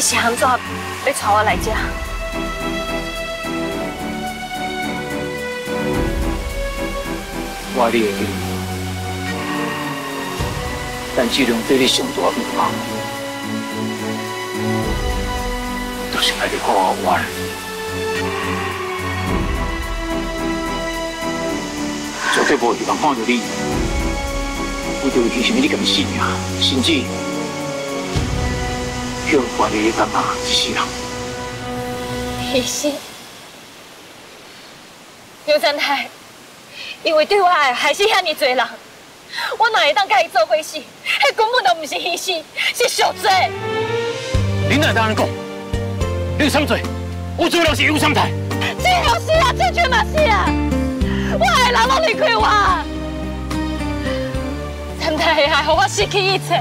你是安怎要带我来这？我你会记，但志良对你上大的愿望，就是爱你好好活了。绝对无希望看到你，为着牺牲你咁性命，甚至叫我你干嘛一世人。牺牲，刘三太，因为对我爱还是遐尼多人，我哪会当甲伊做伙死？迄根本就唔是牺牲，是赎罪。你哪会当安尼讲？你有啥罪？我做了是有啥罪？这就是啊，这全嘛是啊！我爱人拢离开我，三太会害我失去一切。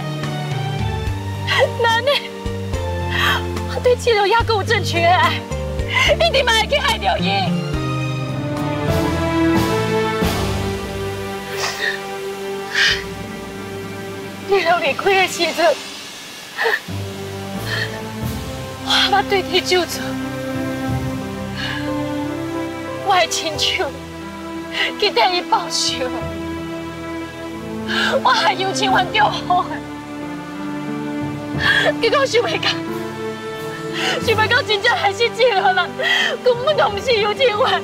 那你，我对七楼也够正确爱，一定嘛会去害掉伊。你都离开的时阵，我嘛对你救助，我的亲像。去替伊报仇，我还有千万救好，结果想袂到，想袂到真正还是这个人，根本都不是有千万，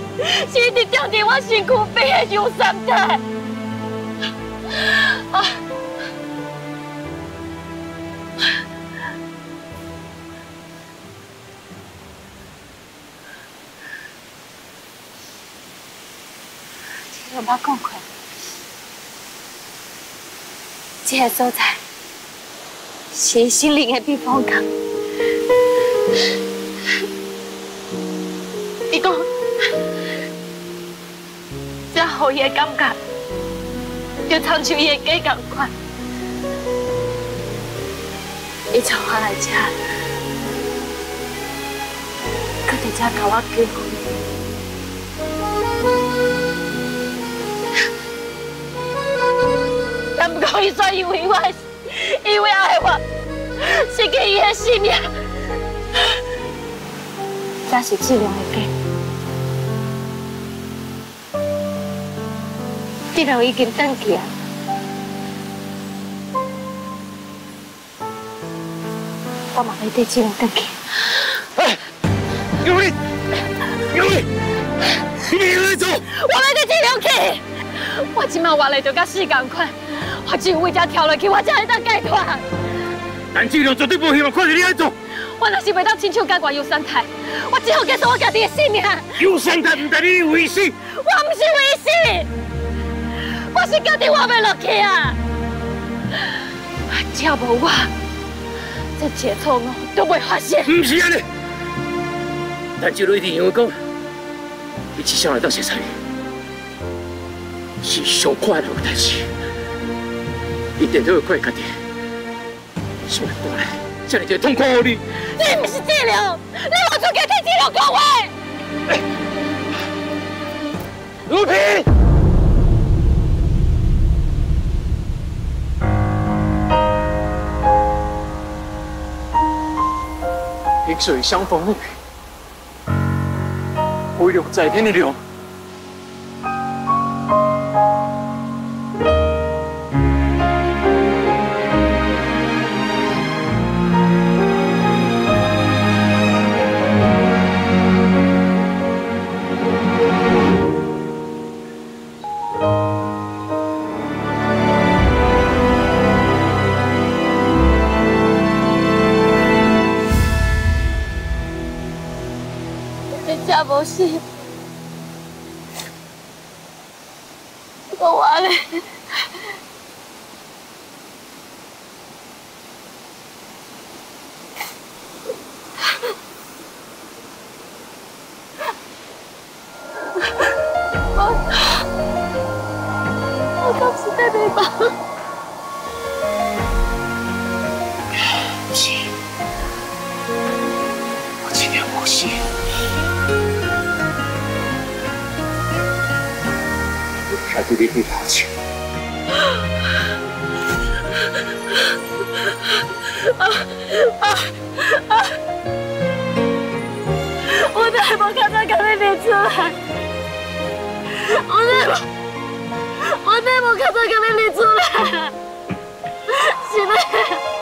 是一直吊在我身躯背的有三太。啊！我冇讲过，这个所在是心灵的避风港。伊讲，这好伊的感觉，就参像伊的家咁款。伊带我来这，搁在这甲我结婚。不过，伊说因为我，因为爱我，失去伊的性命，这是质量的家。志良已经登记啊，我马上带志良登记。哎，有你，有你，你别来走！我来带志良去，我今晚活来就甲死同款。我只有为家跳落去，我才会当解脱。但质量绝对不希望看到你安做。我若是袂当亲手解决尤三太，我只好结束我家己的性命。尤三太唔带你为死，我唔是为死，我是家己活袂落去啊！只要无我，这切错误都会发生。唔是安尼，但志良一定因为讲，一起上来到现场，是上快乐的代志。一点都会怪家己，所以过来，这里就痛苦你。你不是治疗，你我出去替治疗讲话。卢平，萍水相逢的雨，回流在天的流。无事，我完了。我，我当时在那边。还是你替他去。啊啊！我再也无看到隔壁面出来，我再无，我再也无看到隔壁面出来，是嘞，是嘞。